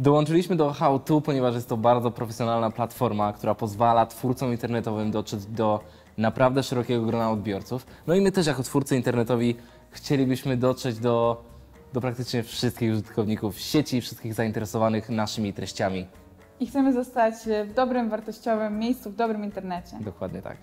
Dołączyliśmy do How2, ponieważ jest to bardzo profesjonalna platforma, która pozwala twórcom internetowym dotrzeć do naprawdę szerokiego grona odbiorców. No i my też jako twórcy internetowi chcielibyśmy dotrzeć do, do praktycznie wszystkich użytkowników sieci, wszystkich zainteresowanych naszymi treściami. I chcemy zostać w dobrym, wartościowym miejscu, w dobrym internecie. Dokładnie tak.